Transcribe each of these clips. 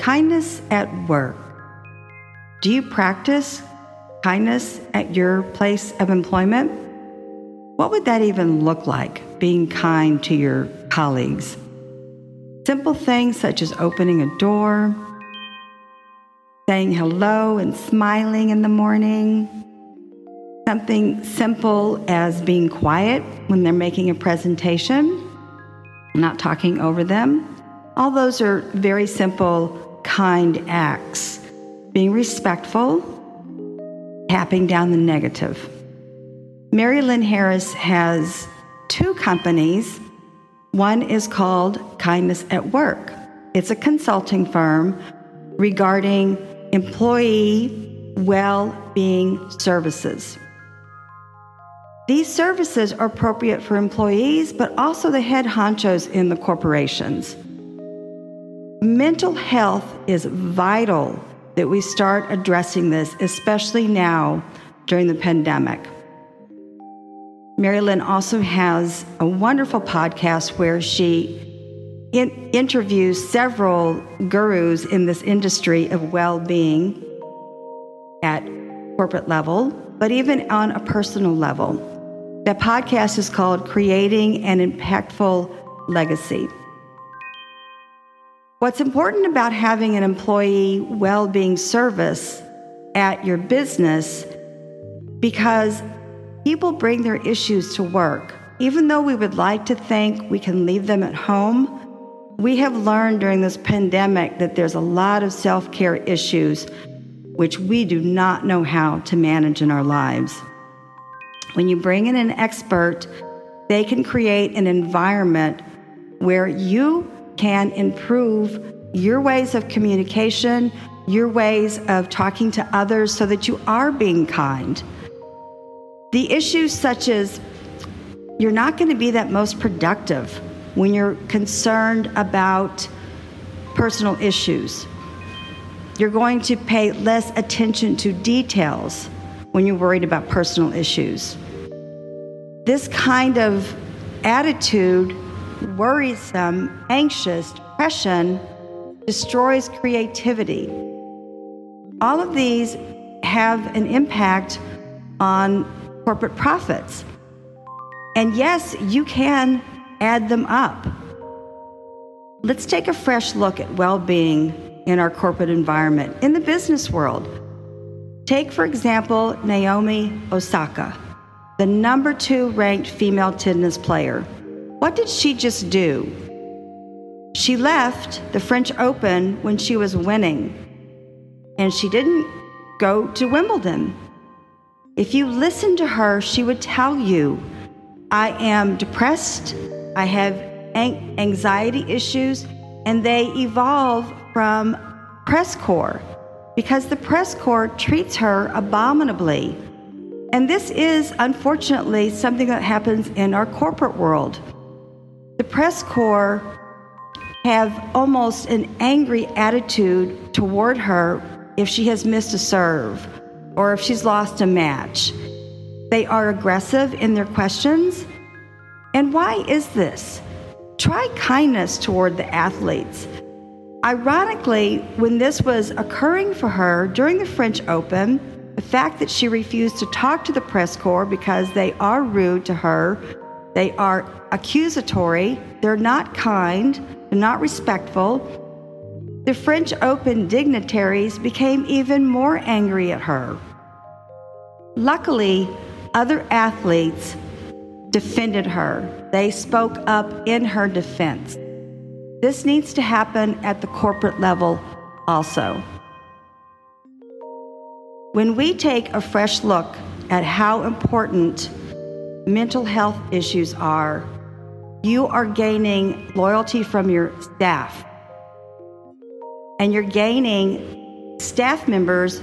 kindness at work. Do you practice kindness at your place of employment? What would that even look like, being kind to your colleagues? Simple things such as opening a door, saying hello and smiling in the morning, something simple as being quiet when they're making a presentation, not talking over them. All those are very simple, kind acts. Being respectful, tapping down the negative. Mari-Lynn Harris has two companies. One is called Kindness at Work. It's a consulting firm regarding employee well being services. These services are appropriate for employees, but also the head honchos in the corporations. Mental health is vital that we start addressing this, especially now during the pandemic. Mari-Lynn also has a wonderful podcast where she in- interviews several gurus in this industry of well being at corporate level, but even on a personal level. That podcast is called Creating an Impactful Legacy. What's important about having an employee well being service at your business because people bring their issues to work. Even though we would like to think we can leave them at home, we have learned during this pandemic that there's a lot of self care issues which we do not know how to manage in our lives. When you bring in an expert, they can create an environment where you can improve your ways of communication, your ways of talking to others so that you are being kind. The issues such as you're not going to be that most productive when you're concerned about personal issues. You're going to pay less attention to details when you're worried about personal issues. This kind of attitude, worrisome, anxious, depression, destroys creativity. All of these have an impact on corporate profits. And yes, you can add them up. Let's take a fresh look at well being in our corporate environment, in the business world. Take, for example, Naomi Osaka, the number two ranked female tennis player. What did she just do? She left the French Open when she was winning, and she didn't go to Wimbledon. If you listen to her, she would tell you, I am depressed, I have anxiety issues, and they evolve from press corps because the press corps treats her abominably. And this is unfortunately something that happens in our corporate world. The press corps have almost an angry attitude toward her if she has missed a serve or if she's lost a match. They are aggressive in their questions. And why is this? Try kindness toward the athletes. Ironically, when this was occurring for her during the French Open, the fact that she refused to talk to the press corps because they are rude to her, they are accusatory, they're not kind, they're not respectful, the French Open dignitaries became even more angry at her. Luckily, other athletes defended her. They spoke up in her defense. This needs to happen at the corporate level also. When we take a fresh look at how important mental health issues are, you are gaining loyalty from your staff. And you're gaining staff members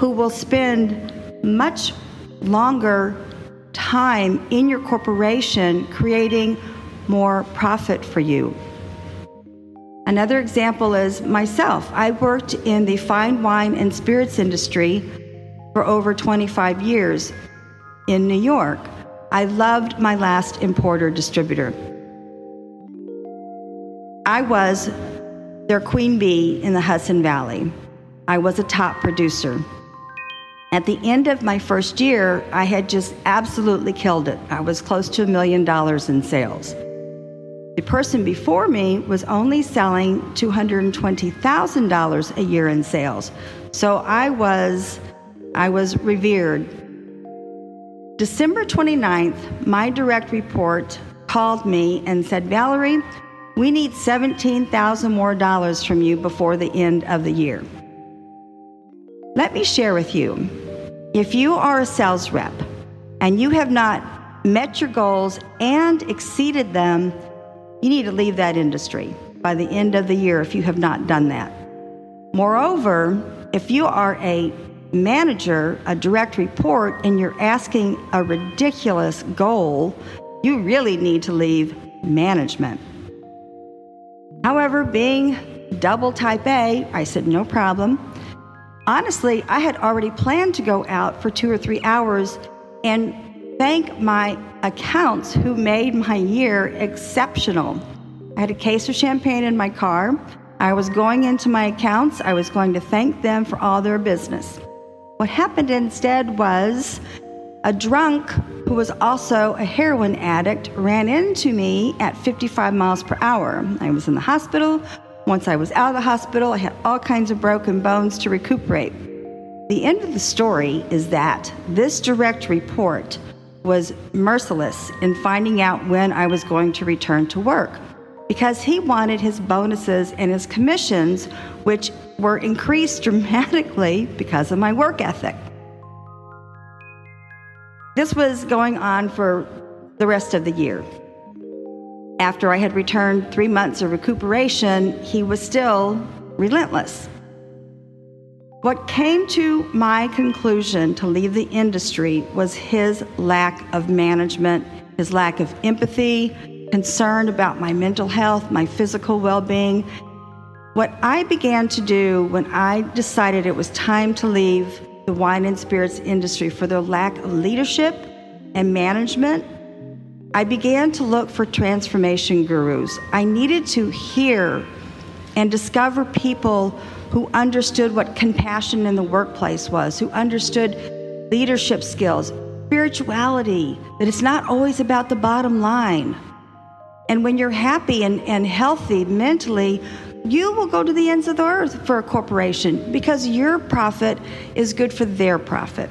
who will spend much longer time in your corporation creating more profit for you. Another example is myself. I worked in the fine wine and spirits industry for over 25 years in New York. I loved my last importer distributor. I was their queen bee in the Hudson Valley. I was a top producer. At the end of my first year, I had just absolutely killed it. I was close to a million dollars in sales. The person before me was only selling $220,000 a year in sales. So I was I was revered. December 29th, my direct report called me and said, "Valerie, we need 17,000 more dollars from you before the end of the year." Let me share with you if you are a sales rep and you have not met your goals and exceeded them, you need to leave that industry by the end of the year if you have not done that. Moreover, if you are a manager, a direct report, and you're asking a ridiculous goal, you really need to leave management. However, being double type A, I said, no problem. Honestly, I had already planned to go out for two or three hours and thank my accounts who made my year exceptional. I had a case of champagne in my car. I was going into my accounts. I was going to thank them for all their business. What happened instead was a drunk who was also a heroin addict ran into me at 55 miles per hour. I was in the hospital once I was out of the hospital, I had all kinds of broken bones to recuperate. The end of the story is that this direct report was merciless in finding out when I was going to return to work because he wanted his bonuses and his commissions, which were increased dramatically because of my work ethic. This was going on for the rest of the year after I had returned three months of recuperation, he was still relentless. What came to my conclusion to leave the industry was his lack of management, his lack of empathy, concern about my mental health, my physical well being. What I began to do when I decided it was time to leave the wine and spirits industry for their lack of leadership and management I began to look for transformation gurus. I needed to hear and discover people who understood what compassion in the workplace was, who understood leadership skills, spirituality, that it's not always about the bottom line. And when you're happy and, and healthy mentally, you will go to the ends of the earth for a corporation because your profit is good for their profit.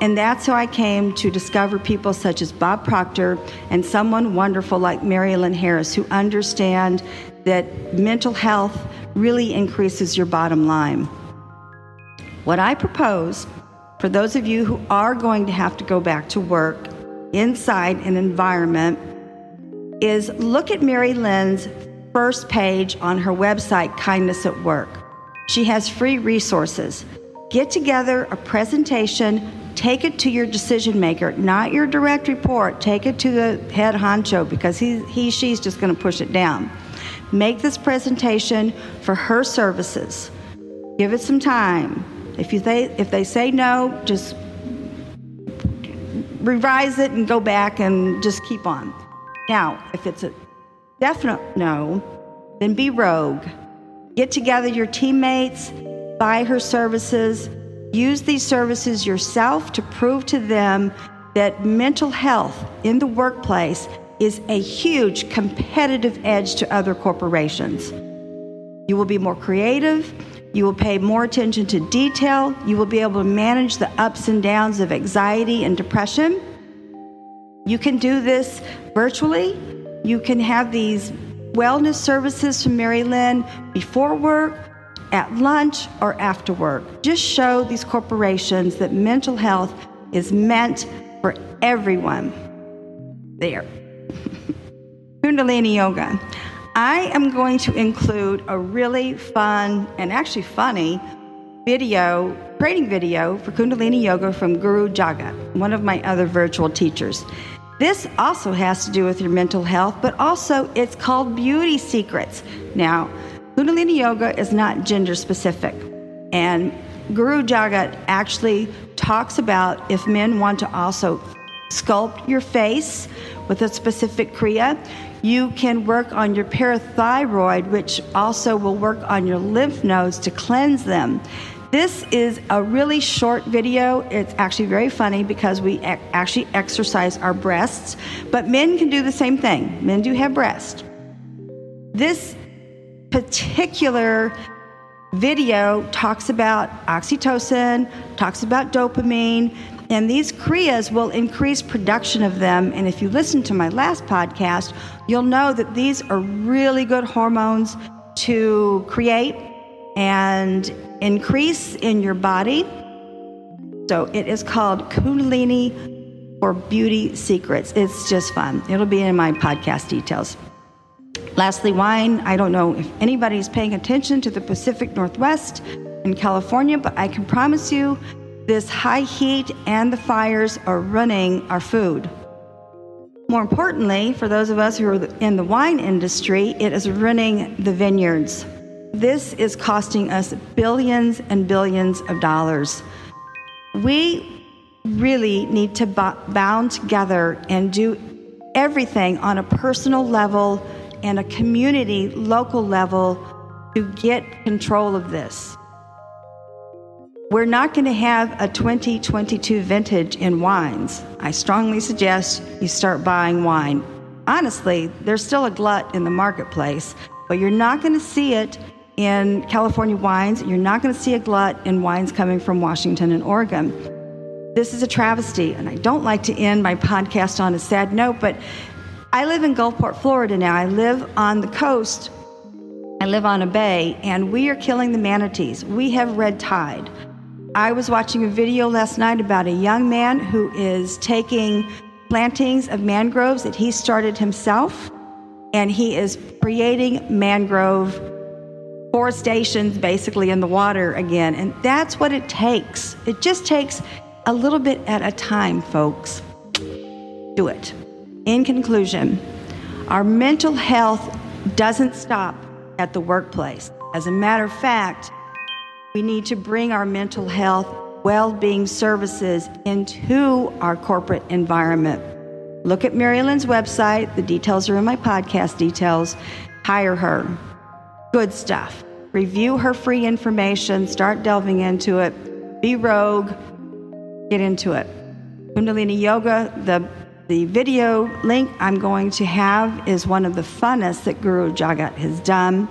And that's how I came to discover people such as Bob Proctor and someone wonderful like Mari-Lynn Harris who understand that mental health really increases your bottom line. What I propose for those of you who are going to have to go back to work inside an environment is look at Mari-Lynn's first page on her website, Kindness at Work. She has free resources. Get together a presentation take it to your decision maker, not your direct report. Take it to the head honcho because he, he she's just going to push it down. Make this presentation for her services. Give it some time. If you they, if they say no, just revise it and go back and just keep on. Now, if it's a definite no, then be rogue. Get together your teammates, buy her services, Use these services yourself to prove to them that mental health in the workplace is a huge competitive edge to other corporations. You will be more creative. You will pay more attention to detail. You will be able to manage the ups and downs of anxiety and depression. You can do this virtually. You can have these wellness services from Mari-Lynn before work, at lunch or after work. Just show these corporations that mental health is meant for everyone. There. Kundalini Yoga. I am going to include a really fun and actually funny video, training video for Kundalini Yoga from Guru Jagat, one of my other virtual teachers. This also has to do with your mental health, but also it's called Beauty Secrets. Now, Kundalini Yoga is not gender specific. And Guru Jagat actually talks about if men want to also sculpt your face with a specific Kriya. You can work on your parathyroid, which also will work on your lymph nodes to cleanse them. This is a really short video. It's actually very funny because we actually exercise our breasts, but men can do the same thing. Men do have breasts. This particular video talks about oxytocin, talks about dopamine, and these Kriyas will increase production of them. And if you listen to my last podcast, you'll know that these are really good hormones to create and increase in your body. So it is called Kundalini or Beauty Secrets. It's just fun. It'll be in my podcast details. Lastly, wine. I don't know if anybody's paying attention to the Pacific Northwest in California, but I can promise you this high heat and the fires are running our food. More importantly, for those of us who are in the wine industry, it is running the vineyards. This is costing us billions and billions of dollars. We really need to bound together and do everything on a personal level and a community local level to get control of this. We're not going to have a 2022 vintage in wines. I strongly suggest you start buying wine. Honestly, there's still a glut in the marketplace, but you're not going to see it in California wines. You're not going to see a glut in wines coming from Washington and Oregon. This is a travesty, and I don't like to end my podcast on a sad note, but I live in Gulfport, Florida now. I live on the coast. I live on a bay, and we are killing the manatees. We have red tide. I was watching a video last night about a young man who is taking plantings of mangroves that he started himself, and he is creating mangrove forestations basically in the water again. And that's what it takes. It just takes a little bit at a time, folks. Do it. In conclusion, our mental health doesn't stop at the workplace. As a matter of fact, we need to bring our mental health well being services into our corporate environment. Look at Mari-Lynn's website. The details are in my podcast details. Hire her. Good stuff review her free information, start delving into it, be rogue, get into it. Kundalini Yoga, the the video link I'm going to have is one of the funnest that Guru Jagat has done.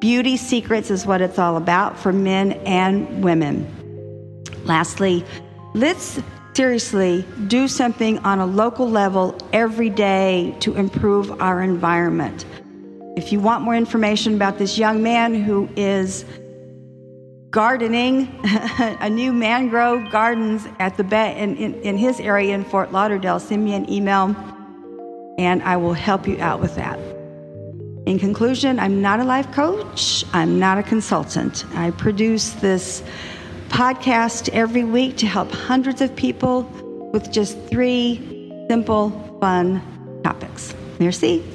Beauty secrets is what it's all about for men and women. Lastly, let's seriously do something on a local level every day to improve our environment. If you want more information about this young man who is gardening a new mangrove gardens at the bay in, in, in his area in Fort Lauderdale, send me an email and I will help you out with that. In conclusion, I'm not a life coach, I'm not a consultant. I produce this podcast every week to help hundreds of people with just three simple, fun topics. Merci.